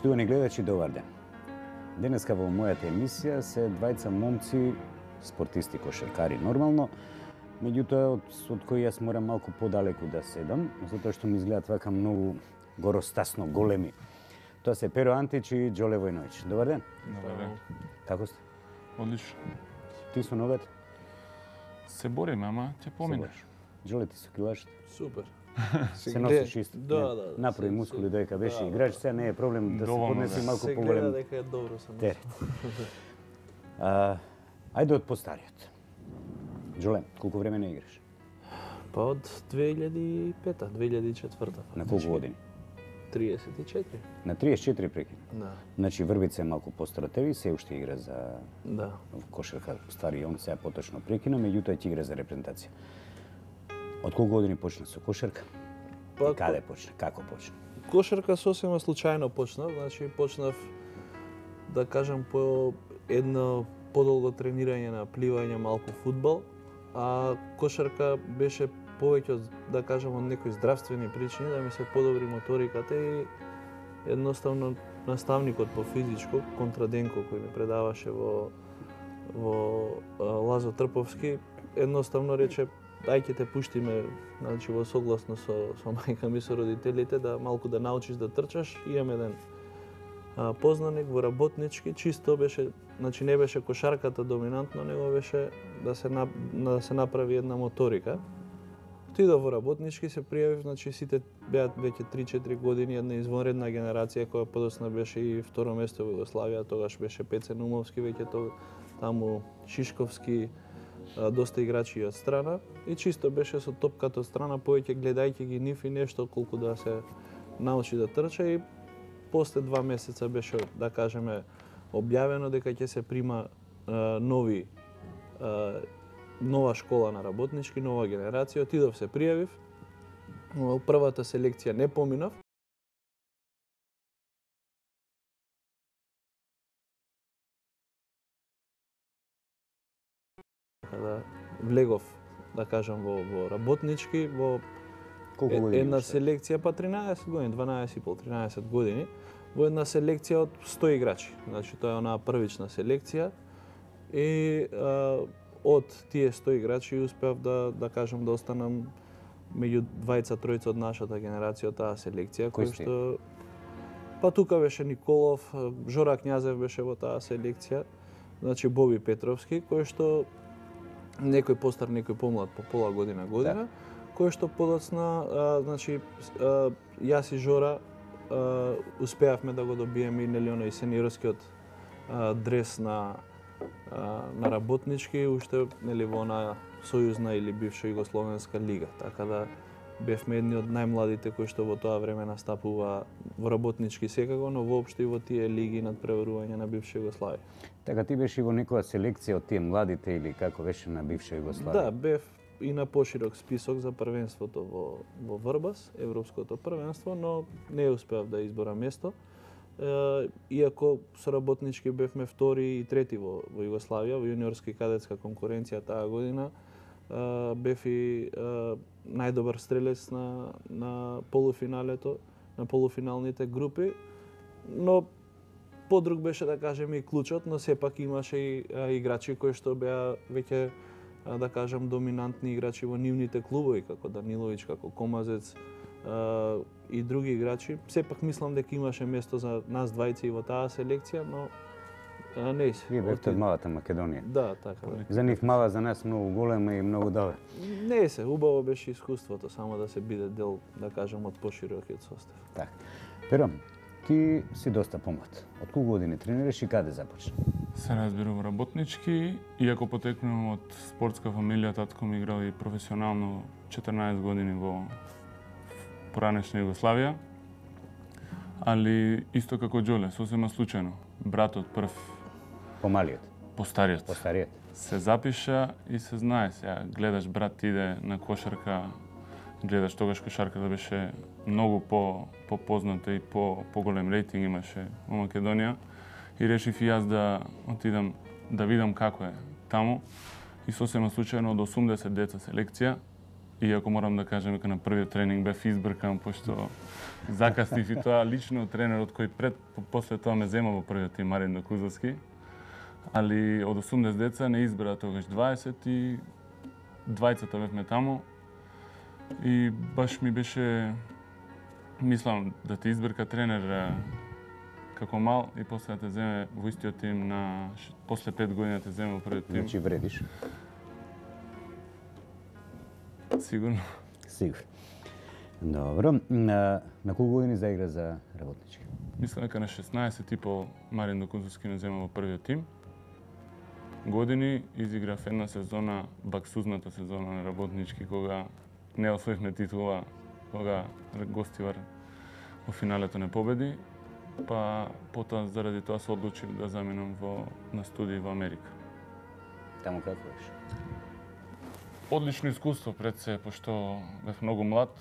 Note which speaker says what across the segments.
Speaker 1: Почитувани гледачи, добар ден. Денеска во мојата емисија се двајца момци, спортисти, кошаркари нормално, меѓутоа од, од кои јас морам малку подалеку да седам, затоа што ми изгледаат вака многу горостасно големи. Тоа се Перо Антич и Джоле Војновиќ. Добар ден.
Speaker 2: Добар ден.
Speaker 1: Како сте?
Speaker 2: Одлично.
Speaker 1: Ти со ногата?
Speaker 2: Се бориме, ама ќе поминеш.
Speaker 1: Джоле ти со килашите?
Speaker 3: Супер.
Speaker 1: Се носиш исто.
Speaker 3: Да, да, да.
Speaker 1: Направи
Speaker 3: Се-
Speaker 1: мускули
Speaker 3: се-
Speaker 1: доека беше
Speaker 3: да,
Speaker 1: играч,
Speaker 3: да.
Speaker 1: сега не е проблем да се
Speaker 2: да.
Speaker 1: малку
Speaker 3: Се
Speaker 1: поголем
Speaker 3: гледа дека е добро се носи.
Speaker 1: терет. А, ајде од постариот. Джоле, колку време не играш?
Speaker 3: Па од 2005-та, 2004-та.
Speaker 1: На колку години?
Speaker 3: 34.
Speaker 1: На 34 прекина.
Speaker 3: Да,
Speaker 1: Значи Врбица е малку постар од тебе и се уште игра за
Speaker 3: да.
Speaker 1: кошарка. Ствари он сега поточно прекина, меѓутоа ќе игра за репрезентација. Од колку години почна со кошарка?
Speaker 3: Па,
Speaker 1: И каде почна? Како почна?
Speaker 3: Кошарка сосема случајно почнав, значи почнав да кажам по едно подолго тренирање на пливање, малку фудбал, а кошарка беше повеќе од, да кажам, од некои здравствени причини, да ми се подобри моториката и едноставно наставникот по физичко, Контраденко, кој ми предаваше во во Лазо Трповски, едноставно рече ај ќе те пуштиме значи во согласно со со мајка ми со родителите да малку да научиш да трчаш. Имам еден а, познаник во работнички, чисто беше, значи не беше кошарката доминантно, него беше да се на, да се направи една моторика. Отидов во работнички, се пријавив, значи сите беа веќе 3-4 години една извонредна генерација која подосна беше и второ место во Југославија, тогаш беше Пеце Нумовски, веќе то таму Шишковски, доста играчи од страна и чисто беше со топката од страна, повеќе гледајќи ги нив и нешто колку да се научи да трча и после два месеца беше, да кажеме, објавено дека ќе се прима нови нова школа на работнички, нова генерација. Отидов се пријавив. Првата селекција не поминав. Влегов, да кажам, во, во работнички, во
Speaker 1: Колку
Speaker 3: Е-
Speaker 1: години
Speaker 3: една
Speaker 1: сега?
Speaker 3: селекција, па 13 години, 12 и пол, 13 години, во една селекција од 100 играчи. Значи, тоа е онаа првична селекција. И а, од тие 100 играчи успеав да, да кажам, да останам меѓу двајца, тројца од нашата генерација од таа селекција, кој што... Па тука беше Николов, Жора Књазев беше во таа селекција, значи Боби Петровски, кој што некој постар, некој помлад по пола година година, кој што подоцна, а, значи, а, јас и Жора а, успеавме да го добиеме и нели оној сениорскиот дрес на а, на работнички уште нели во онаа сојузна или бивша југословенска лига, така да бевме едни од најмладите кои што во тоа време настапува во работнички секако, но воопшто и во тие лиги над преварување на бивша Југославија.
Speaker 1: Така ти беше и во некоја селекција од тие младите или како беше на бивша Југославија?
Speaker 3: Да, бев и на поширок список за првенството во, во Врбас, европското првенство, но не успеав да изборам место. Иако со работнички бевме втори и трети во, во Југославија, во јуниорски кадетска конкуренција таа година, бев и најдобар стрелец на, на полуфиналето, на полуфиналните групи, но подруг беше да кажеме и клучот, но сепак имаше и а, играчи кои што беа веќе а, да кажам доминантни играчи во нивните клубови како Даниловиќ, како Комазец а, и други играчи. Сепак мислам дека имаше место за нас двајца и во таа селекција, но а, не се.
Speaker 1: Вие бевте од малата Македонија.
Speaker 3: Да, така да.
Speaker 1: За нив мала, за нас многу голема и многу добра.
Speaker 3: Не се, убаво беше искуството, само да се биде дел, да кажам, од поширокиот состав.
Speaker 1: Така. Pero, ти си доста помлад. Од колку години тренираш и каде започна?
Speaker 2: Се разбира во работнички, иако потекнувам од спортска фамилија, татко ми играл и професионално 14 години во поранешна Југославија. Али исто како Џоле, сосема случајно. Братот прв,
Speaker 1: Помалиот,
Speaker 2: постариот,
Speaker 1: постариот.
Speaker 2: се запиша и се знае сега. Гледаш брат иде на кошарка, гледаш тогаш кошарката беше многу по попозната и по поголем рейтинг имаше во Македонија и решив и јас да отидам да видам како е таму и сосема случајно од 80 деца селекција Иако морам да кажам дека на првиот тренинг бев избркан, пошто закаснив и тоа лично тренерот кој пред после тоа ме зема во првиот тим Марин Докузовски. Али од 80 деца не избра тогаш 20 и двајцата бевме таму. И баш ми беше мислам да те избрка тренер како мал и после да те земе во истиот тим на после 5 години да те земе во првиот тим.
Speaker 1: Значи вредиш.
Speaker 2: Сигурно.
Speaker 1: Сигурно. Добро. На, на колку години заигра за работнички?
Speaker 2: Мислам дека на 16 и пол Марин Докунзовски не зема во првиот тим. Години изиграв една сезона, баксузната сезона на работнички, кога не освоивме титула, кога гостивар во финалето не победи, па потоа заради тоа се одлучив да заминам во на студии во Америка.
Speaker 1: Таму како беше?
Speaker 2: Одлично искуство пред се, пошто бев многу млад.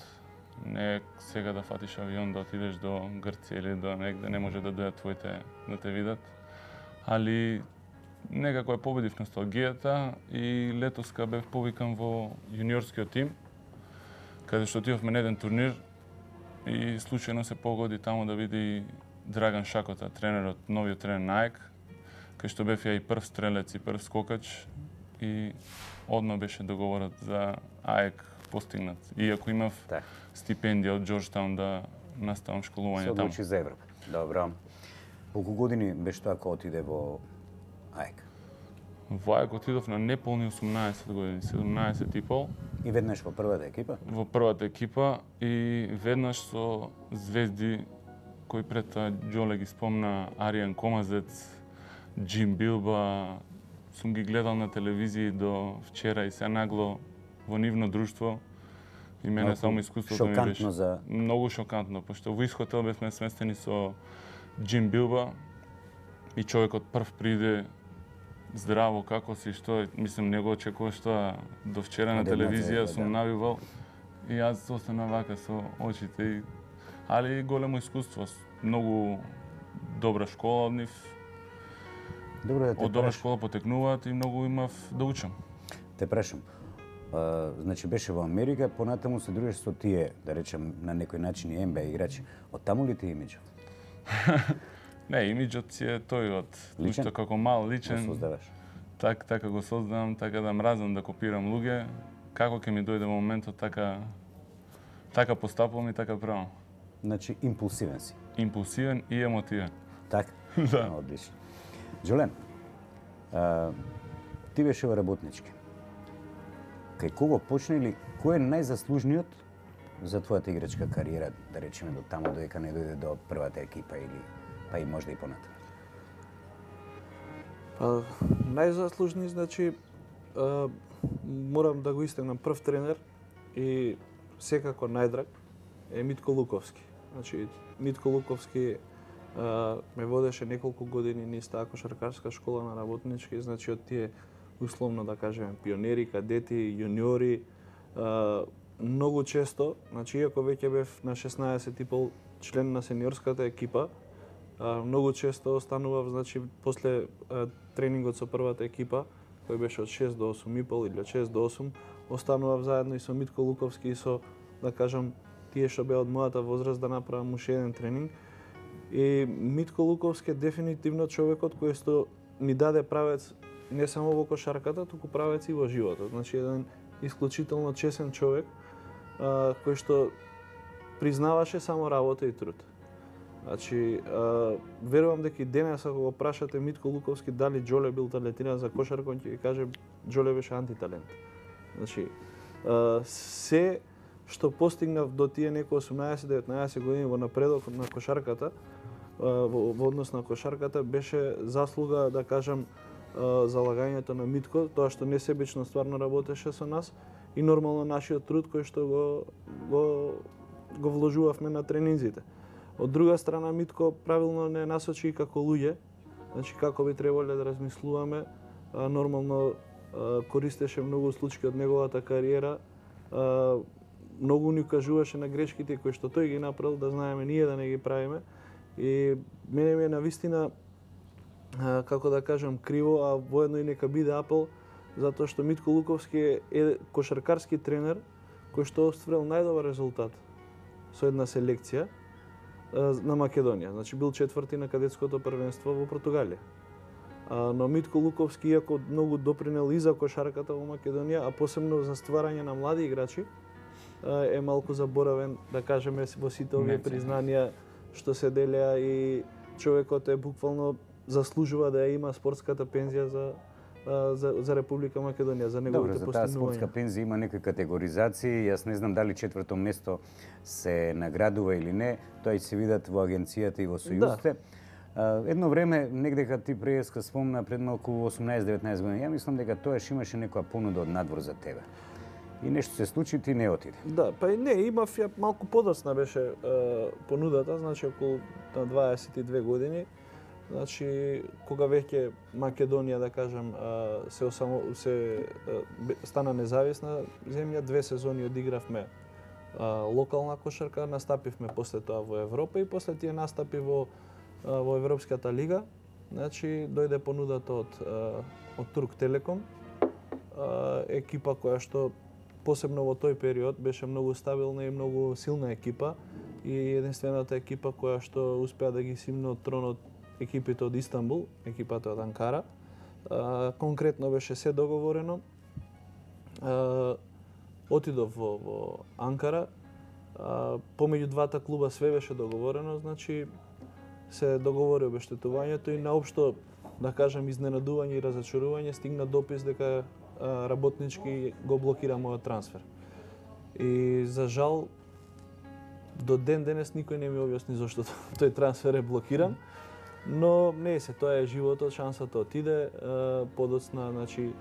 Speaker 2: Не е сега да фатиш авион да отидеш до Грција или до негде, не може да дојдат твоите да те видат. Али некако ја победив носталгијата и летоска бев повикан во јуниорскиот тим, каде што отидовме на еден турнир и случајно се погоди таму да види Драган Шакота, тренерот, новиот тренер на АЕК, кај што бев ја и прв стрелец и прв скокач и одма беше договорот за АЕК постигнат. Иако имав
Speaker 1: Так.
Speaker 2: стипендија од Джорджтаун да наставам
Speaker 1: Се
Speaker 2: школување таму.
Speaker 1: одлучи за Европа. Добро. Колку години беше тоа кога отиде во АЕК?
Speaker 2: Во АЕК отидов на неполни 18 години, 17 и пол,
Speaker 1: И веднаш во првата екипа?
Speaker 2: во првата екипа и веднаш со звезди кои пред тоа Џоле ги спомна, Аријан Комазец, Джим Билба, сум ги гледал на телевизија до вчера и се нагло во нивно друштво и мене само искуството ми беше
Speaker 1: Шокантно за
Speaker 2: многу шокантно, пошто во хотел бевме сместени со Джим Билба и човекот прв приде здраво, како си, што, е, мислам, не го очекуваш тоа до вчера на телевизија, сум
Speaker 1: да.
Speaker 2: навивал и јас останав вака со очите и али големо искуство, многу добра школа од нив,
Speaker 1: Добро да те
Speaker 2: од добра школа потекнуваат и многу имав да учам.
Speaker 1: Те прашам. А, значи беше во Америка, понатаму се дружиш со тие, да речем, на некој начин и НБА играчи. Од таму ли ти е имиджот?
Speaker 2: Не, имиджот си е тој од уште како мал,
Speaker 1: Го
Speaker 2: личен,
Speaker 1: создаваш?
Speaker 2: так, така го создавам, така да мразам да копирам луѓе, како ќе ми дојде моментот, така така постапувам и така правам.
Speaker 1: Значи, импулсивен си.
Speaker 2: Импулсивен и емотивен.
Speaker 1: Така?
Speaker 2: Да.
Speaker 1: Одлично. Джолен, а, ти беше во работнички. Кај кого почна или кој е најзаслужниот за твојата играчка кариера, да речеме до таму додека не дојде до првата екипа или па и можда и понатаму?
Speaker 3: Па, најзаслужни, значи, а, морам да го истемнам прв тренер и секако најдраг е Митко Луковски. Значи, Митко Луковски а, ме водеше неколку години низ таа кошаркарска школа на работнички, значи од тие условно да кажеме пионери, кадети, јуниори, а, многу често, значи иако веќе бев на 16 и пол член на сениорската екипа, многу често останував, значи, после тренингот со првата екипа, кој беше од 6 до 8 и пол или од 6 до 8, останував заедно и со Митко Луковски и со, да кажам, тие што беа од мојата возраст да направам уште еден тренинг. И Митко Луковски е дефинитивно човекот кој што ми даде правец не само во кошарката, туку правец и во животот. Значи еден исклучително чесен човек кој што признаваше само работа и труд. Значи, а, верувам дека и денес ако го прашате Митко Луковски дали Џоле бил талентиран за кошарка, он ќе каже Џоле беше антиталент. Значи, а, се што постигнав до тие некои 18-19 години во напредок на кошарката, а, во, во однос на кошарката, беше заслуга, да кажам, залагањето на Митко, тоа што несебично стварно работеше со нас и нормално нашиот труд кој што го, го, го вложувавме на тренинзите. Од друга страна, Митко правилно не насочи и како луѓе, значи како би требале да размислуваме, нормално користеше многу случаи од неговата кариера, многу ни укажуваше на грешките кои што тој ги направил, да знаеме ние да не ги правиме. И мене ми е на вистина како да кажам, криво, а воедно и нека биде апел, затоа што Митко Луковски е, е кошаркарски тренер кој што остварил најдобар резултат со една селекција на Македонија. Значи бил четврти на кадетското првенство во Португалија. но Митко Луковски, иако многу допринел и за кошарката во Македонија, а посебно за стварање на млади играчи, е малку заборавен, да кажеме, во сите овие признанија што се делеа и човекот е буквално заслужува да ја има спортската пензија за за, за Република Македонија, за неговите
Speaker 1: Добре, за
Speaker 3: таа
Speaker 1: спортска пензија има некои категоризации. Јас не знам дали четврто место се наградува или не. Тоа и се видат во агенцијата и во сојузите. Да. Едно време, негдека ти преска спомна пред малку 18-19 години, ја мислам дека тоаш имаше некоја понуда од надвор за тебе. И нешто се случи, ти не отиде.
Speaker 3: Да, па и не, имав ја малку подоцна беше е, понудата, значи околу на 22 години Значи, кога веќе Македонија, да кажам, се, осамо, се стана независна земја, две сезони одигравме локална кошарка, настапивме после тоа во Европа и после тие настапи во во Европската лига. Значи, дојде понудата од од Турк Телеком, екипа која што посебно во тој период беше многу стабилна и многу силна екипа и единствената екипа која што успеа да ги симне од тронот екипите од Истанбул, екипата од Анкара. А, конкретно беше се договорено. А, отидов во, во Анкара. А, помеѓу двата клуба све беше договорено, значи се договори обештетувањето и наопшто, да кажам, изненадување и разочарување стигна допис дека а, работнички го блокира мојот трансфер. И за жал до ден денес никој не ми објасни зошто тој трансфер е блокиран. Mm -hmm Но не се, тоа е животот, шансата отиде, подоцна, значи,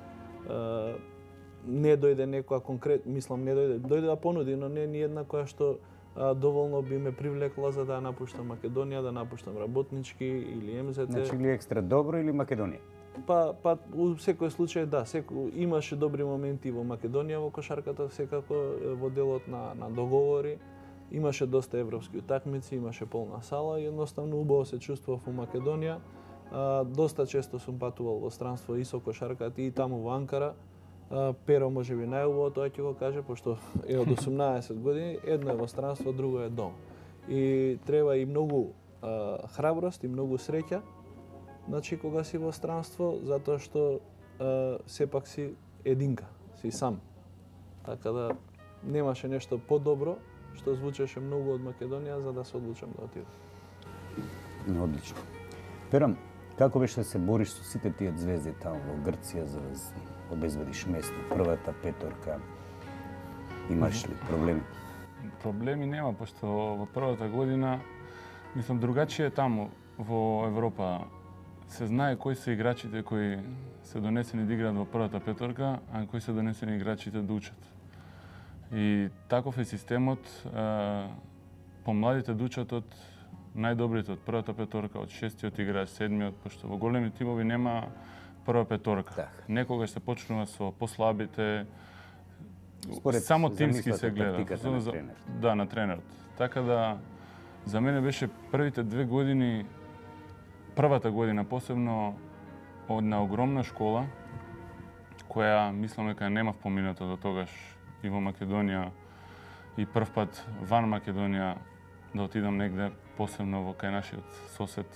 Speaker 3: не дојде некоја конкрет, мислам не дојде, дојде да понуди, но не ни една која што доволно би ме привлекла за да напуштам Македонија, да напуштам работнички или МЗТ.
Speaker 1: Значи ли екстра добро или Македонија?
Speaker 3: Па, па у секој случај да, секој имаше добри моменти во Македонија во кошарката, секако во делот на на договори Имаше доста европски утакмици, имаше полна сала и едноставно убаво се чувствував во Македонија. А, доста често сум патувал во странство и со кошарката и таму во Анкара. А, Перо може би најубаво тоа ќе го каже, пошто е од 18 години, едно е во странство, друго е дом. И треба и многу а, храброст и многу среќа, значи кога си во странство, затоа што а, сепак си единка, си сам. Така да немаше нешто подобро што звучеше многу од Македонија за да се одлучам да отидам.
Speaker 1: Одлично. Перам, како беше да се бориш со сите тие звезди таму во Грција за да обезбедиш место, првата петорка? Имаш ли проблеми?
Speaker 2: Проблеми нема, пошто во првата година, мислам, другачие таму во Европа. Се знае кои се играчите кои се донесени да играат во првата петорка, а кои се донесени играчите да учат. И таков е системот, помладите дучат од најдобрите од првата петорка, од шестиот играч, седмиот, пошто во големи тимови нема прва петорка.
Speaker 1: Так.
Speaker 2: Некогаш се почнува со послабите, Според само тимски се гледа.
Speaker 1: На за,
Speaker 2: да, на тренерот. Така да, за мене беше првите две години, првата година посебно, од на огромна школа, која мислам дека нема поминато до тогаш и во Македонија и прв пат ван Македонија да отидам негде посебно во кај нашиот сосед.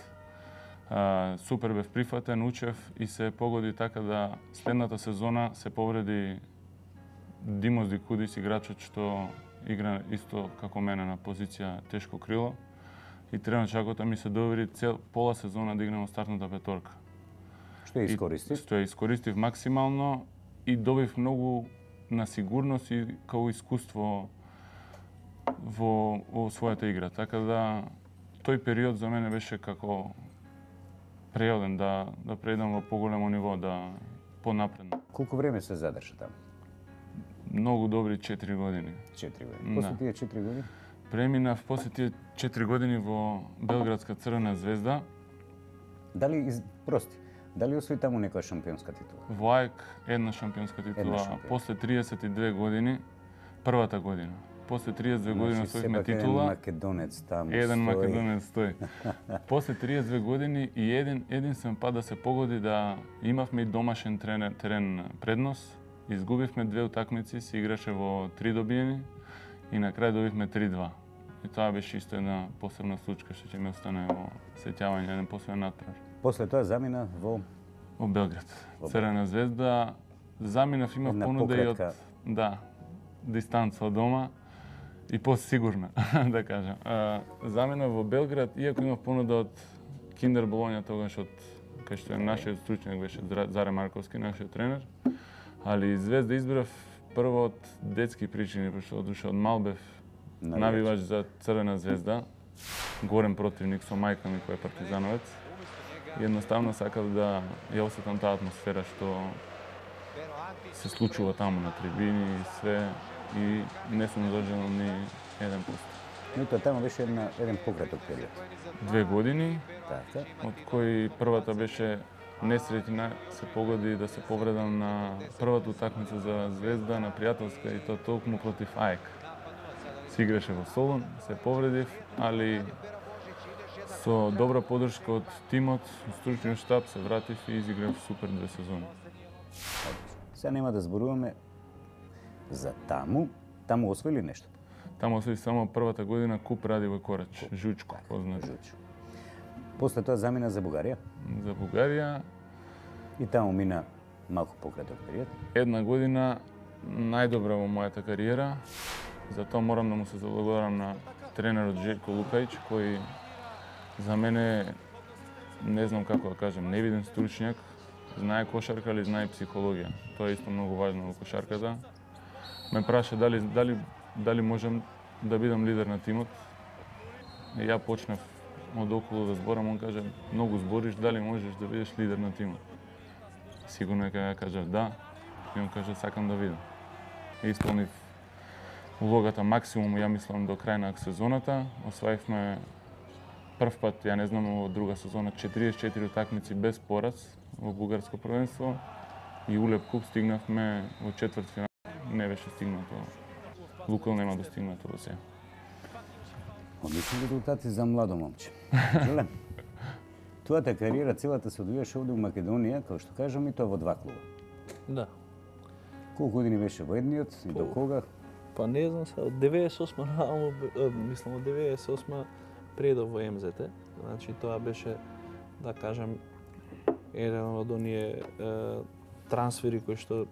Speaker 2: А, супер бев прифатен, учев и се погоди така да следната сезона се повреди Димос Дикудис, играчот што игра исто како мене на позиција тешко крило. И тренер Чакота ми се довери цел пола сезона да играм во стартната петорка.
Speaker 1: Што ја искористив?
Speaker 2: Што ја искористив максимално и добив многу на сигурност и као искуство во, во својата игра. Така да тој период за мене беше како преоден да да преидам во поголемо ниво, да понапредно.
Speaker 1: Колку време се задржа таму?
Speaker 2: Многу добри 4 години.
Speaker 1: 4 години. После да. тие 4 години?
Speaker 2: Преминав после тие 4 години во Белградска Црвена звезда.
Speaker 1: Дали из... прости, Дали освои таму некоја шампионска титула?
Speaker 2: Во АЕК една шампионска титула. Една шампион. После 32 години, првата година. После 32 години значи, освоивме титула.
Speaker 1: Еден македонец таму
Speaker 2: Еден
Speaker 1: стои.
Speaker 2: македонец стои. После 32 години и еден единствен пат да се погоди да имавме и домашен терен, терен преднос Изгубивме две утакмици, се играше во три добиени и на крај добивме 3-2. И тоа беше исто една посебна случка што ќе ми остане во сеќавање, еден посебен натпревар.
Speaker 1: После тоа замина во
Speaker 2: Во Белград.
Speaker 1: Во
Speaker 2: Црвена звезда заминав има понуда и од да, дистанца од дома и посигурна, да кажам. Заминав во Белград иако имав понуда од Киндер Болонја тогаш од кај што е нашиот стручњак беше Заре Марковски, нашиот тренер. Али Звезда избрав прво од детски причини, пошто одуше од Малбев навивач за Црвена звезда, горен противник со мајка ми кој е партизановец. Едноставно сакав да ја осетам таа атмосфера што се случува таму на трибини и све и не сум доđенал ни еден пост.
Speaker 1: Но тоа таму беше една, еден пократок период.
Speaker 2: Две години,
Speaker 1: Така.
Speaker 2: од кои првата беше несреќна, се погоди да се повредам на првата утакмица за Звезда на пријателска и тоа токму против АЕК. Се играше во Солун, се повредив, али со добра подршка од тимот, стручниот штаб се вратив и изиграв супер две сезони.
Speaker 1: Сега нема да зборуваме за таму. Таму освоили нешто.
Speaker 2: Таму освои само првата година Куп ради во Корач, Жучко, познат.
Speaker 1: Жучу. После тоа замина за Бугарија
Speaker 2: За Бугарија
Speaker 1: и таму мина малку пократок период.
Speaker 2: една година најдобра во мојата кариера. За тоа морам да му се заблагодарам на тренерот Желко Лукајич, кој за мене, не знам како да кажам, невиден стручњак, знае кошарка, али знае психологија. Тоа е исто многу важно во кошарката. Ме праша дали, дали, дали можам да бидам лидер на тимот. И ја почнав од околу да зборам, он каже, многу збориш, дали можеш да бидеш лидер на тимот? Сигурно е кога ја кажав да, и он каже сакам да видам. И исполнив улогата максимум, ја мислам, до крај на сезоната. Осваивме прв пат, ја не знам, во друга сезона, 44 утакмици без пораз во бугарско првенство и Улеп Куп стигнавме во четврт финал. Не беше стигнато. Лукал нема достигнато до сега.
Speaker 1: Одлични резултати за младо момче. Желем. Твојата кариера целата се одвиваше овде во Македонија, како што кажам, и тоа во два клуба.
Speaker 3: Да.
Speaker 1: Колку години беше во едниот и до кога?
Speaker 3: Па не знам се, од 98 нааму, е, мислам од 98 предов во МЗТ. Значи тоа беше, да кажам, еден од оние е, трансфери кои што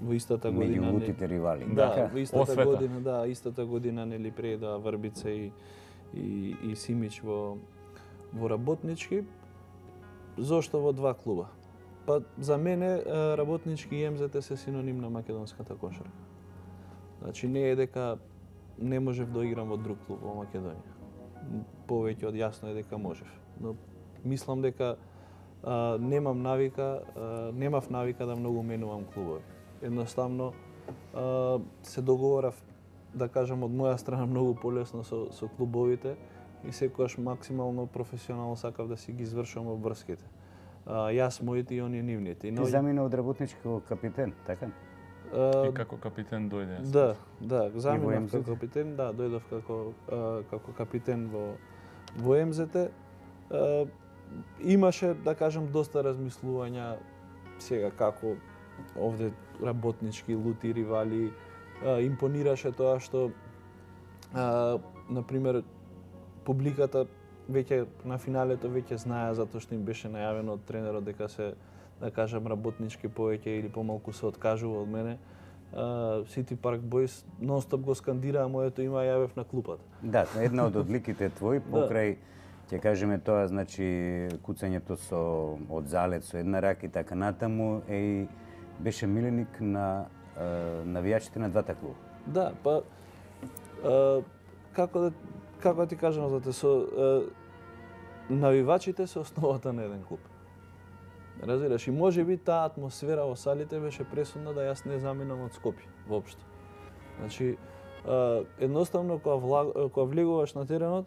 Speaker 3: во истата
Speaker 1: Меѓу
Speaker 3: година... не-
Speaker 1: лутите ривали.
Speaker 3: Да,
Speaker 1: Така?
Speaker 3: во истата
Speaker 2: Освета.
Speaker 3: година, да, истата година нели преда Врбица и и, и Симич во во работнички. Зошто во два клуба? Па за мене работнички и МЗТ се синоним на македонската кошарка. Значи не е дека не можев да играм во друг клуб во Македонија. Повеќе од јасно е дека можев. Но мислам дека а, немам навика, а, немав навика да многу менувам клубови. Едноставно а, се договорав да кажам од моја страна многу полесно со со клубовите и секогаш максимално професионално сакав да си ги извршувам обврските. А, јас моите и оние нивните. И
Speaker 1: Ти замина од работнички капитен, така?
Speaker 2: И како капитен дојде.
Speaker 3: Да, да, заминав
Speaker 1: МЗТ?
Speaker 3: како капитен, да, дојдов како како капитен во во МЗТ. А, имаше, да кажам, доста размислувања сега како овде работнички лути ривали импонираше тоа што а, на пример публиката веќе на финалето веќе знаеа затоа што им беше најавено од тренерот дека се да кажам работнички повеќе или помалку се откажува од мене. А, City Park Boys нонстоп го скандираа моето име, а јавев на клупата.
Speaker 1: Да, една од одликите твои
Speaker 3: Да.
Speaker 1: покрај ќе кажеме тоа, значи куцањето со од залет со една рака и така натаму е и беше миленик на е, навијачите на двата клуба.
Speaker 3: Да, па а, како да како да ти кажам за те со а, навивачите се основата на еден клуб. Разбираш, и може би таа атмосфера во салите беше пресудна да јас не заминам од Скопје воопшто. Значи, едноставно кога, вла, кога влегуваш на теренот,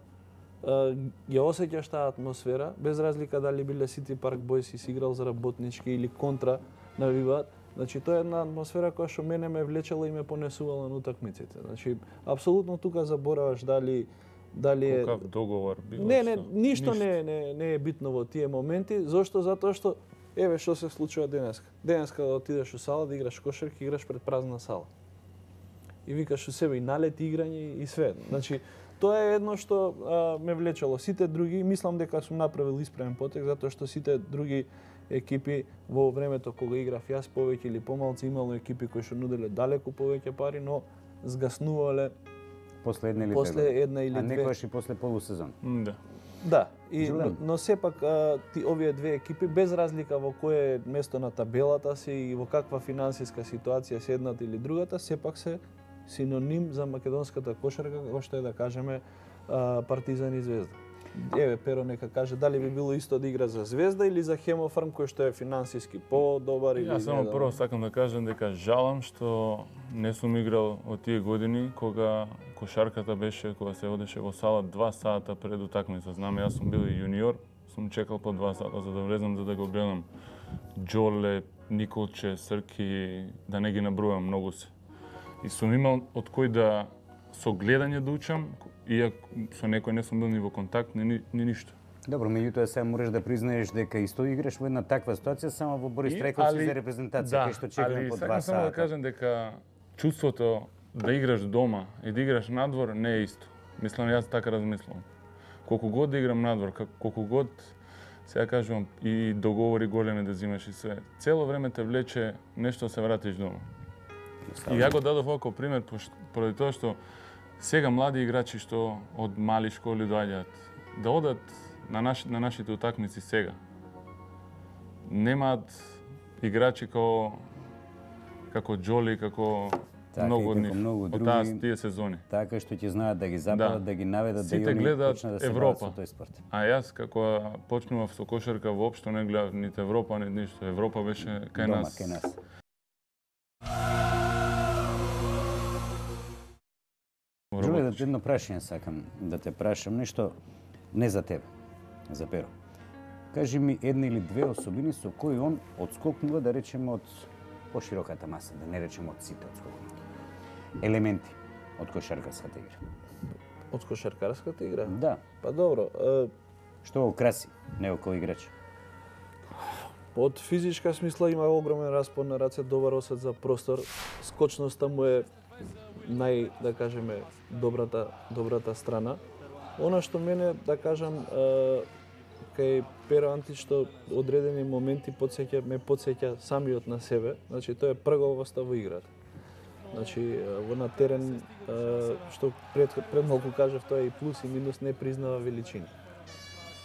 Speaker 3: ја осеќаш таа атмосфера, без разлика дали биле City Park Boys и си играл за работнички или контра навиваат, Значи тоа е една атмосфера која што мене ме влечела и ме понесувала на утакмиците. Значи апсолутно тука забораваш дали дали е
Speaker 2: Какав договор било
Speaker 3: Не, не,
Speaker 2: што?
Speaker 3: ништо не, е- не, не е битно во тие моменти. Зошто? Затоа што Еве што се случува денеска. Денеска да отидеш у сала да играш кошерки, играш пред празна сала. И викаш у себе и налет и играње и све. Значи, тоа е едно што а, ме влечело. Сите други, мислам дека сум направил исправен потек, затоа што сите други екипи во времето кога играв јас повеќе или помалку имало екипи кои што нуделе далеку повеќе пари, но згаснувале
Speaker 1: После една или
Speaker 3: после
Speaker 1: две
Speaker 3: една или
Speaker 1: А
Speaker 3: две.
Speaker 1: некојаш и после полусезон.
Speaker 2: Да.
Speaker 3: Да, и, но, сепак а, ти, овие две екипи, без разлика во кое место на табелата си и во каква финансиска ситуација се едната или другата, сепак се синоним за македонската кошарка, како што е да кажеме а, Партизан и Звезда. Еве, Перо нека каже дали би било исто да игра за Звезда или за Хемофарм кој што е финансиски подобар или
Speaker 2: Јас само
Speaker 3: знам.
Speaker 2: прво сакам да кажам дека жалам што не сум играл од тие години кога кошарката беше кога се одеше во сала два сата пред утакмица. Знаме, јас сум бил и јуниор, сум чекал по два сата за да влезам за да го гледам Џоле, Николче, Срки, да не ги набројам многу се. И сум имал од кој да со гледање да учам, иако со некој не сум бил ни во контакт, ни, ни, ни ништо.
Speaker 1: Добро, меѓутоа сега можеш да признаеш дека исто играш во една таква ситуација само во Борис Трековски за репрезентација,
Speaker 2: да,
Speaker 1: кај што чекаме
Speaker 2: али
Speaker 1: по два
Speaker 2: само да
Speaker 1: сата.
Speaker 2: кажам дека чувството да играш дома и да играш надвор не е исто. Мислам, јас така размислувам. Колку год да играм надвор, колку год сега кажувам и договори големи да взимаш и све. Цело време те влече нешто да се вратиш дома. И ја го дадов око пример поради тоа што сега млади играчи што од мали школи доаѓаат да одат на, наш, на нашите утакмици сега. Немаат играчи како како Џоли, како
Speaker 1: Така,
Speaker 2: многу од нив
Speaker 1: многу
Speaker 2: од
Speaker 1: други.
Speaker 2: таа тие сезони.
Speaker 1: Така што ќе знаат да ги забават, да,
Speaker 2: Да.
Speaker 1: ги наведат да
Speaker 2: Сите
Speaker 1: они
Speaker 2: гледаат
Speaker 1: почнат да
Speaker 2: Европа.
Speaker 1: со тој спорт.
Speaker 2: А јас како почнував со кошарка воопшто не гледав нити Европа, нити ништо. Европа беше кај
Speaker 1: Дома,
Speaker 2: нас.
Speaker 1: кај нас. Едно прашање сакам да те прашам нешто не за тебе, за Перо. Кажи ми една или две особини со кои он одскокнува да речеме од пошироката маса, да не речеме од сите одскокнува. Елементи од кошаркарската игра.
Speaker 3: Од кошаркарската игра?
Speaker 1: Да,
Speaker 3: Па добро, е,
Speaker 1: што го краси него кој играч.
Speaker 3: Од физичка смисла има огромен распон на раце, добар осет за простор. Скочноста му е нај, да кажеме, добрата, добрата страна. Она што мене, да кажам, е, кај Перо Антич што одредени моменти подсеќа, ме подсеќа самиот на себе. Значи, тоа е прговоста во играта. Значи, во на терен, што пред, пред малку кажав, тоа е и плюс и минус, не признава величини.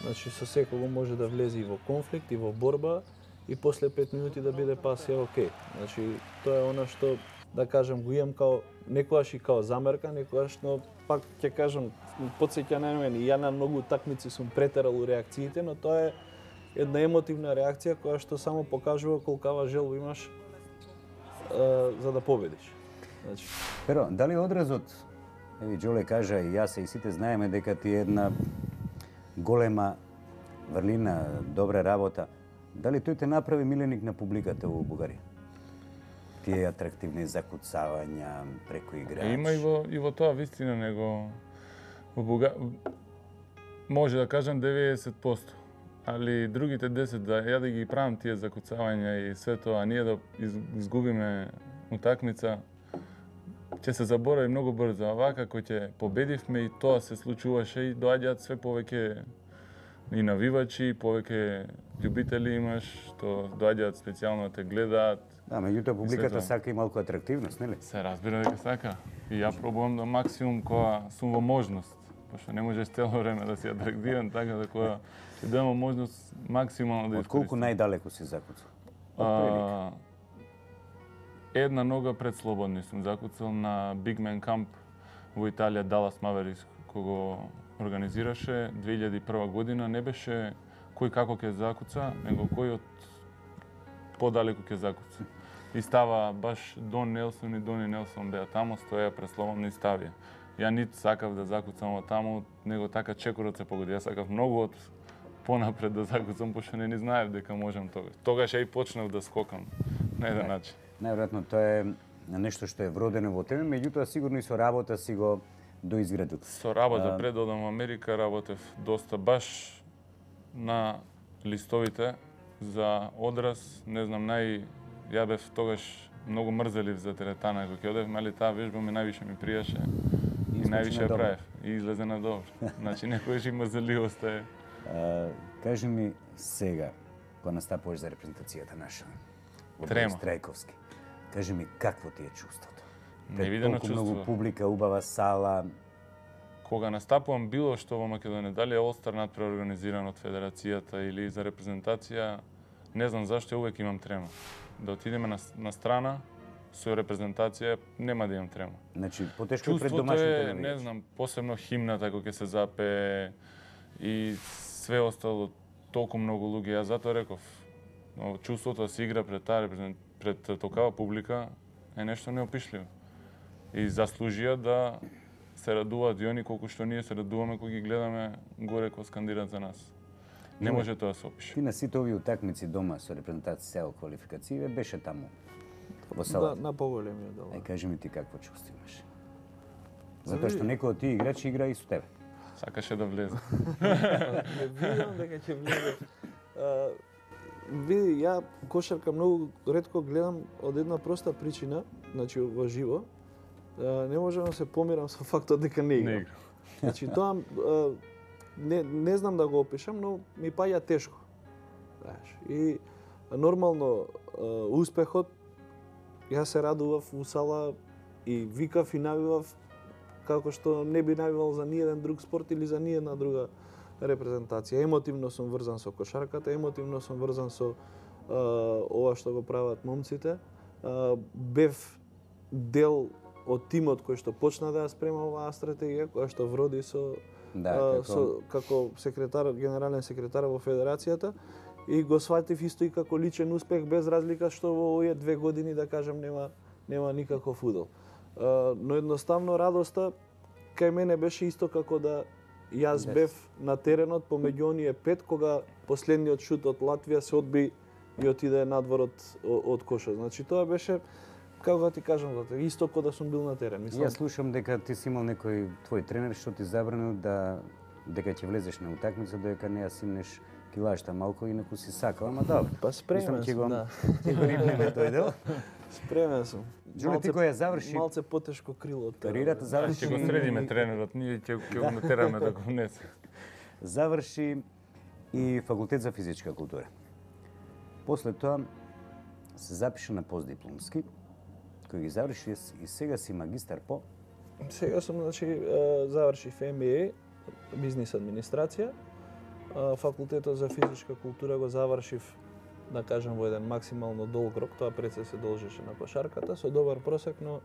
Speaker 3: Значи со секого може да влезе и во конфликт и во борба и после 5 минути да биде пас е окей. Значи тоа е она што да кажам го имам као некогаш и као замерка, некогаш но пак ќе кажам потсеќа на мене. Ја на многу такмици сум претерал у реакциите, но тоа е една емотивна реакција која што само покажува колкава желба имаш е, за да победиш. Значи,
Speaker 1: Перо, дали одразот, еви Џоле кажа и јас и сите знаеме дека ти е една голема врлина, добра работа, дали тој те направи миленик на публиката во Бугарија? Тие атрактивни закуцавања преку играч.
Speaker 2: Има и во, и во тоа вистина, него во Буга... може да кажам 90%, али другите 10 да ја да ги правам тие закуцавања и све тоа, а ние да изгубиме утакмица, ќе се заборави многу брзо. А вака кој ќе победивме и тоа се случуваше и доаѓаат све повеќе и навивачи, повеќе љубители имаш, што доаѓаат специјално да те гледаат,
Speaker 1: Да, меѓутоа публиката сака и малку атрактивност, нели?
Speaker 2: Се разбира дека сака. И ја пробувам до максимум кога сум во можност. Пошто не можеш цело време да си атрактивен, така да кога ќе дадам можност максимално да
Speaker 1: Од колку најдалеку си закуцал?
Speaker 2: А, една нога пред слободни сум закуцал на Big Man Camp во Италија, Dallas Mavericks, кога организираше 2001 година. Не беше кој како ќе закуца, него кој од подалеку ќе закуца. И става баш Дон Нелсон и Дони Нелсон беа таму, стоја пред слободни и ставија. Ја нит сакав да закуцам од таму, него така чекорот се погоди. Ја сакав многу од понапред да закуцам, пошто не ни знаев дека можам тогаш. Тогаш ја и почнав да скокам на еден начин.
Speaker 1: Најверојатно тоа е нешто што е вродено во тебе, меѓутоа сигурно и со работа си го доизградил.
Speaker 2: Со работа пред да одам Америка работев доста баш на листовите за одраз, не знам, нај ја бев тогаш многу мрзелив за теретана кога ќе одев, мали таа вежба ми највише ми пријаше и
Speaker 1: излезе
Speaker 2: највише
Speaker 1: на
Speaker 2: ја правев и излезе на добро. Значи некојаш и мрзеливоста е.
Speaker 1: А, кажи ми сега, кога настапуваш за репрезентацијата наша, во
Speaker 2: Трема.
Speaker 1: Трајковски, кажи ми какво ти е чувството?
Speaker 2: Невидено
Speaker 1: толку многу
Speaker 2: чувство.
Speaker 1: публика, убава сала,
Speaker 2: Кога настапувам било што во Македонија, дали е Олстар надпреорганизиран од федерацијата или за репрезентација, не знам зашто ја увек имам трема. Да отидеме на, на страна со репрезентација нема да имам трема.
Speaker 1: значи потешко пред домашните
Speaker 2: е, не знам, посебно химната кога ќе се запее и све остало толку многу луѓе. Јас затоа реков, чувството да се игра пред таа пред толкава публика е нешто неопишливо. И заслужија да се радуваат и они колку што ние се радуваме кога ги гледаме горе кој скандираат за нас. Не може тоа да се опише.
Speaker 1: Ти на сите овие утакмици дома со репрезентација сега квалификација беше таму во
Speaker 3: Да,
Speaker 1: салата.
Speaker 3: на поголемиот дел.
Speaker 1: Ај кажи ми ти какво чувство имаш. Затоа што некој од тие играчи игра и со тебе.
Speaker 2: Сакаше да влезе.
Speaker 3: Не видам дека ќе влезе. Види, ја кошарка многу ретко гледам од една проста причина, значи во живо. Не можам да се помирам со фактот дека не
Speaker 2: Не
Speaker 3: играм.
Speaker 2: игра.
Speaker 3: Значи тоа не не знам да го опишам, но ми паѓа тешко. Знаеш. И нормално успехот јас се радував у сала и викав и навивав како што не би навивал за ниеден друг спорт или за ниедна друга репрезентација. Емотивно сум врзан со кошарката, емотивно сум врзан со а, ова што го прават момците. А, бев дел од тимот кој што почна да ја спрема оваа стратегија, која што вроди со
Speaker 1: Да,
Speaker 3: а,
Speaker 1: како
Speaker 3: со како секретар, генерален секретар во федерацијата и го сватив исто и како личен успех без разлика што во овие две години да кажам нема нема никаков удел. А, но едноставно радоста кај мене беше исто како да јас
Speaker 1: Yes.
Speaker 3: бев на теренот помеѓу оние пет кога последниот шут од Латвија се одби и отиде надвор од, од коша. Значи тоа беше како да ти кажам, зате, исто како да сум бил на терен. Мислам,
Speaker 1: Јас слушам дека ти си имал некој твој тренер што ти забранил да дека ќе влезеш на утакмица, додека не ја симнеш килашта малку, инаку си сакал, ама добро.
Speaker 3: па спремен
Speaker 1: Мислам, ќе
Speaker 3: сум,
Speaker 1: го-
Speaker 3: да.
Speaker 1: Ќе го рипнеме тој дел.
Speaker 3: Спремен сум.
Speaker 1: Джули, ти која заврши
Speaker 3: Малце потешко крило од
Speaker 1: кариерата, заврши
Speaker 2: Ќе го средиме тренерот, ние ќе ќе го натераме да го внесе.
Speaker 1: заврши и факултет за физичка култура. После тоа се запиша на постдипломски, кој ги заврши и сега си магистар по
Speaker 3: Сега сум, значи, завршив MBA, бизнис администрација. Факултетот за физичка култура го завршив, да кажам, во еден максимално долг рок. Тоа пред се се должеше на кошарката, со добар просек, но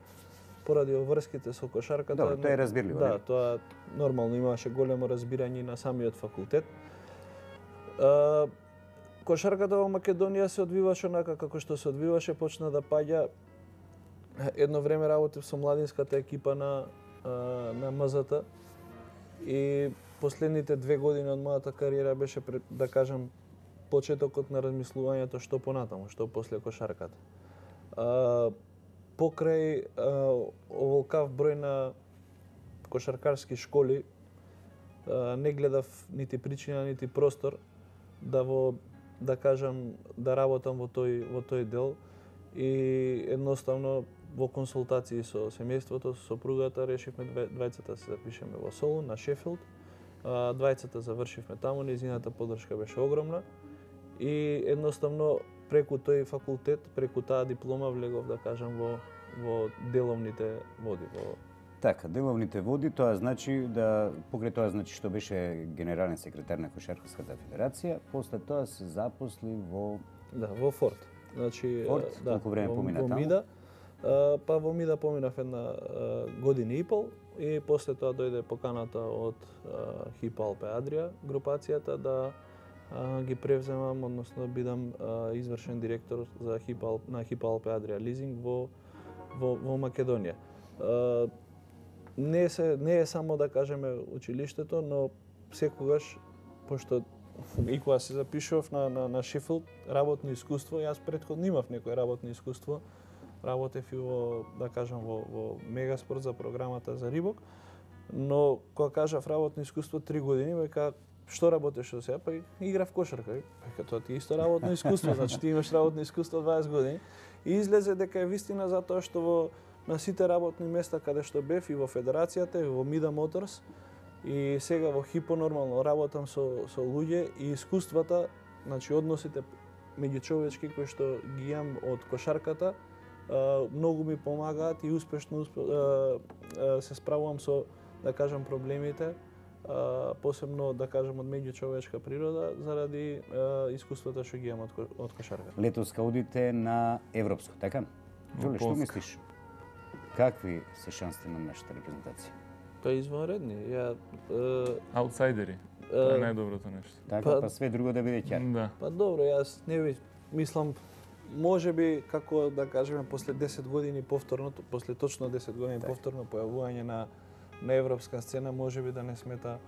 Speaker 3: поради обврските со кошарката...
Speaker 1: Добро, тоа е разбирливо,
Speaker 3: Да,
Speaker 1: нели?
Speaker 3: тоа нормално имаше големо разбирање на самиот факултет. Кошарката во Македонија се одвиваше онака како што се одвиваше, почна да паѓа едно време работев со младинската екипа на на МЗТ и последните две години од мојата кариера беше да кажам почетокот на размислувањето што понатаму, што после кошарката. А, покрај а, оволкав број на кошаркарски школи а, не гледав нити причина нити простор да во да кажам да работам во тој во тој дел и едноставно во консултации со семејството, со сопругата решивме двајцата се запишеме во Солун на Шефилд. Двајцата завршивме таму, незината поддршка беше огромна и едноставно преку тој факултет, преку таа диплома влегов да кажам во во деловните води, во
Speaker 1: Така, деловните води, тоа значи да покрај тоа значи што беше генерален секретар на Кошаркарската федерација, после тоа се запосли во
Speaker 3: Да, во Форт. Значи,
Speaker 1: Форт?
Speaker 3: да,
Speaker 1: Колку време
Speaker 3: во,
Speaker 1: помина
Speaker 3: во
Speaker 1: таму?
Speaker 3: Мида. Па во Мида поминав една година и пол и после тоа дојде поканата од е, Алпе Адрија, групацијата да ги превземам, односно да бидам извршен директор за Хипо, на Хипо Алпе Адрија лизинг во во, во Македонија. Не се не е само да кажеме училиштето, но секогаш пошто и кога се запишував на на на Шефилд работно искуство, јас предходно имав некое работно искуство. Работев и во да кажам во во Мегаспорт за програмата за Рибок, но кога кажав работно искуство три години, века што работиш до сега? Па играв кошарка. Па тоа ти е исто работно искуство, значи ти имаш работно искуство 20 години. И излезе дека е вистина затоа што во на сите работни места каде што бев и во федерацијата и во Мида Моторс и сега во Хипо нормално работам со со луѓе и искуствата, значи односите меѓучовечки кои што ги имам од кошарката, многу ми помагаат и успешно се справувам со да кажам проблемите а, посебно да кажам од меѓучовечка природа заради искуството што ги имам од, од кошарката.
Speaker 1: Летос одите на Европско, така? Жоле, што мислиш? Какви се шансите на нашата репрезентација?
Speaker 3: Па извонредни. Ја
Speaker 2: Аутсайдери. Тоа е најдоброто нешто.
Speaker 1: Така,
Speaker 3: Па-
Speaker 1: па, све друго да биде ќар.
Speaker 2: Да.
Speaker 3: Па добро, јас не мислам може би како да кажеме после 10 години повторно, после точно 10 години
Speaker 1: Така.
Speaker 3: повторно појавување на на европска сцена, може би да не смета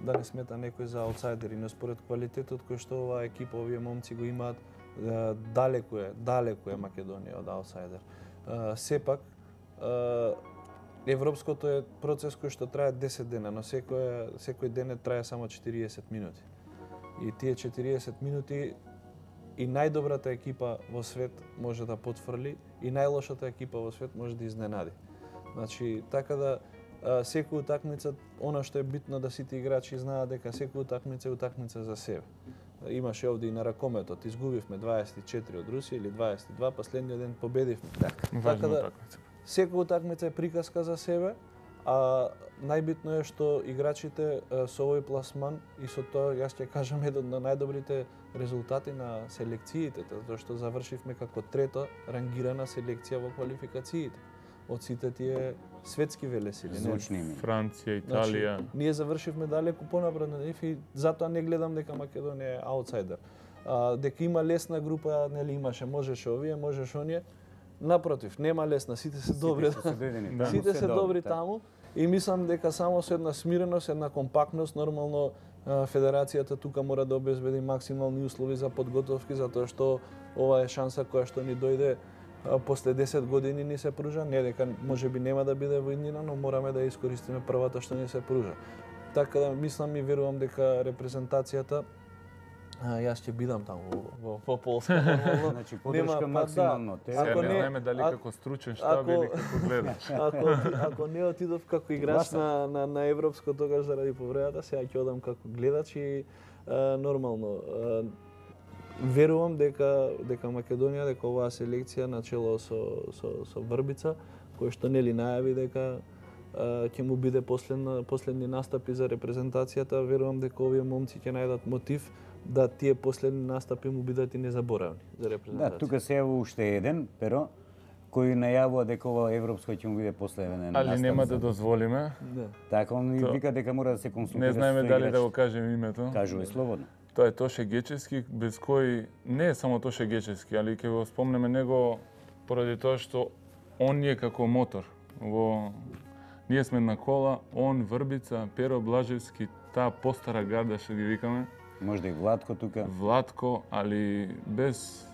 Speaker 3: да не смета некој за аутсайдери, но според квалитетот кој што оваа екипа, овие момци го имаат, далеку е, далеку е Македонија од аутсайдер. Сепак, Европското е процес кој што трае 10 дена, но секој секој ден е трае само 40 минути. И тие 40 минути и најдобрата екипа во свет може да потврли и најлошата екипа во свет може да изненади. Значи, така да а, секоја утакмица, она што е битно да сите играчи знаат дека секоја утакмица е утакмица за себе. Имаше овде и на ракометот, изгубивме 24 од Русија или 22, последниот ден победивме. Така,
Speaker 2: Важно
Speaker 3: да, секоја утакмица е приказка за себе, а најбитно е што играчите со овој пласман и со тоа јас ќе кажам еден од најдобрите резултати на селекциите, затоа што завршивме како трета рангирана селекција во квалификациите од сите тие светски велесили. не?
Speaker 1: Звучни имена.
Speaker 2: Франција,
Speaker 3: Значи,
Speaker 2: Италија.
Speaker 3: ние завршивме далеку понапред на нив и затоа не гледам дека Македонија е аутсайдер. А, дека има лесна група, нели имаше, можеше овие, можеше оние. Напротив, нема лесна, сите се добри.
Speaker 1: Сите се
Speaker 2: Да.
Speaker 3: Сите се добри таму и мислам дека само со една смиреност, една компактност, нормално федерацијата тука мора да обезбеди максимални услови за подготовки затоа што ова е шанса која што ни дојде после 10 години ни се пружа, не дека можеби нема да биде во иднина, но мораме да ја искористиме првата што ни се пружа. Така да мислам и верувам дека репрезентацијата јас ќе бидам таму во, во, во Полска.
Speaker 1: Значи, подршка
Speaker 3: па
Speaker 1: максимално. Те,
Speaker 3: Ако
Speaker 2: Сега не знаеме дали
Speaker 3: а-
Speaker 2: како стручен штаб
Speaker 3: ако-
Speaker 2: или како гледач.
Speaker 3: ако, ако не отидов како играч на, на, на Европско тогаш заради повредата, сега ќе одам како гледач и а, нормално. А, верувам дека дека Македонија, дека оваа селекција начело со, со, со Врбица, кој што нели најави дека ќе му биде последна, последни настапи за репрезентацијата, верувам дека овие момци ќе најдат мотив да тие последни настапи му бидат и незаборавни за репрезентација.
Speaker 1: Да, тука се јавува уште еден, pero кој најавува дека ова европско ќе му биде последен
Speaker 2: Али
Speaker 1: настап
Speaker 2: нема
Speaker 1: за-
Speaker 2: да дозволиме.
Speaker 3: Да.
Speaker 1: Така, он и вика дека мора да се консултира
Speaker 2: Не знаеме дали
Speaker 1: играч.
Speaker 2: да го кажем името.
Speaker 1: Кажувај слободно.
Speaker 2: Тоа е Тоше Гечевски, без кој не е само Тоше Гечевски, али ќе го спомнеме него поради тоа што он е како мотор. Во ние сме на кола, он Врбица, Перо Блажевски, таа постара гарда што ги викаме,
Speaker 1: Можда и Владко тука.
Speaker 2: Владко, али без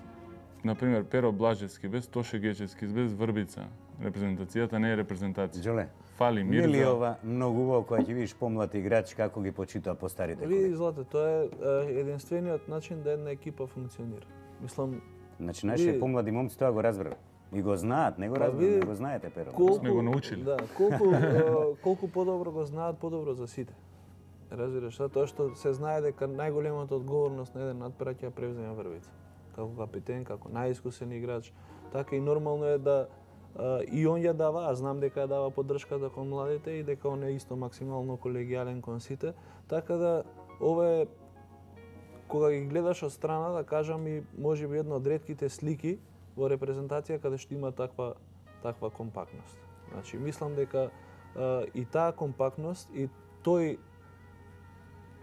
Speaker 2: например Перо Блажевски, без Тоше Гечевски, без Врбица, репрезентацијата не е репрезентација.
Speaker 1: Джоле,
Speaker 2: Фали
Speaker 1: не ли
Speaker 2: Мирза.
Speaker 1: ова многу убаво кога ќе видиш помлад играч како ги почитува по старите
Speaker 3: Види,
Speaker 1: колеги?
Speaker 3: Злате, тоа е единствениот начин да една екипа функционира. Мислам,
Speaker 1: Значи, нашите
Speaker 3: види-
Speaker 1: помлади момци тоа го разбраа. И го знаат, не го
Speaker 3: Па види,
Speaker 1: не го знаете, Перо.
Speaker 3: колку
Speaker 2: Сме го научили.
Speaker 3: Да, колку колку подобро го знаат, подобро за сите. Разбираш, тоа што се знае дека најголемата одговорност на еден надпрат ќе ја превземе Како капитен, како најискусен играч, така и нормално е да а, и он ја дава, знам дека ја дава поддршката кон младите и дека он е исто максимално колегијален кон сите, така да ова е кога ги гледаш од страна, да кажам и можеби една од ретките слики во репрезентација каде што има таква таква компактност. Значи мислам дека а, и таа компактност и тој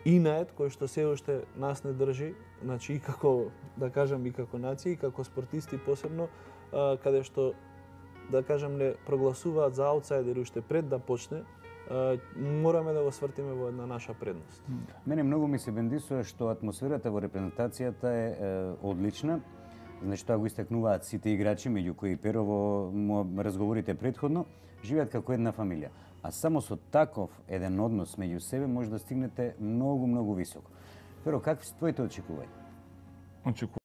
Speaker 3: инает кој што се уште нас не држи, значи и како да кажам и како нација и како спортисти посебно а, каде што да кажам не прогласуваат за аутсайдери уште пред да почне, а, мораме да го свртиме во една наша предност.
Speaker 1: Мене многу ми се бендисува што атмосферата во репрезентацијата е, е одлична, значи тоа го истакнуваат сите играчи, меѓу кои Перово му разговорите предходно, живеат како една фамилија. А само со таков еден однос меѓу себе може да стигнете многу, многу високо. Перо, какви се твоите очекувања?